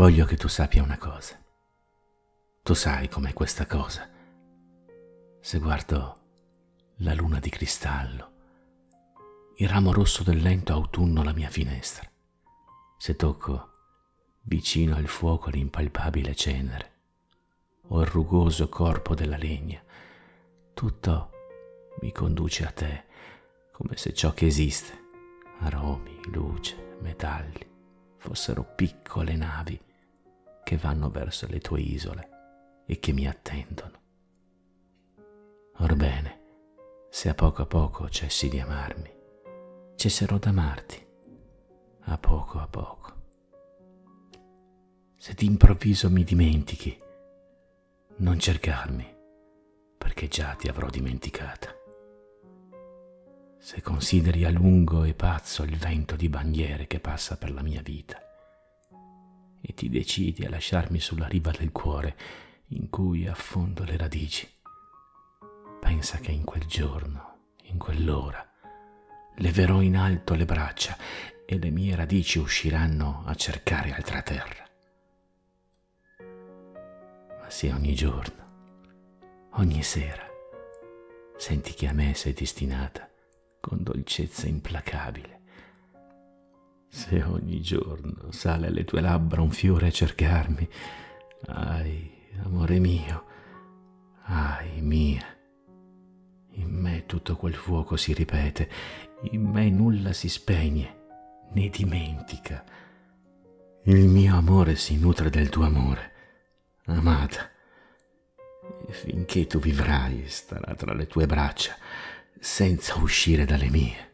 Voglio che tu sappia una cosa. Tu sai com'è questa cosa. Se guardo la luna di cristallo, il ramo rosso del lento autunno alla mia finestra, se tocco vicino al fuoco l'impalpabile cenere o il rugoso corpo della legna, tutto mi conduce a te come se ciò che esiste, aromi, luce, metalli, fossero piccole navi che vanno verso le tue isole e che mi attendono. Orbene, se a poco a poco cessi di amarmi, cesserò d'amarti, a poco a poco. Se d'improvviso mi dimentichi, non cercarmi, perché già ti avrò dimenticata se consideri a lungo e pazzo il vento di bandiere che passa per la mia vita e ti decidi a lasciarmi sulla riva del cuore in cui affondo le radici, pensa che in quel giorno, in quell'ora, leverò in alto le braccia e le mie radici usciranno a cercare altra terra. Ma se ogni giorno, ogni sera, senti che a me sei destinata, con dolcezza implacabile. Se ogni giorno sale alle tue labbra un fiore a cercarmi, ai, amore mio, ai mia, in me tutto quel fuoco si ripete, in me nulla si spegne né dimentica. Il mio amore si nutre del tuo amore, amata, e finché tu vivrai starà tra le tue braccia senza uscire dalle mie.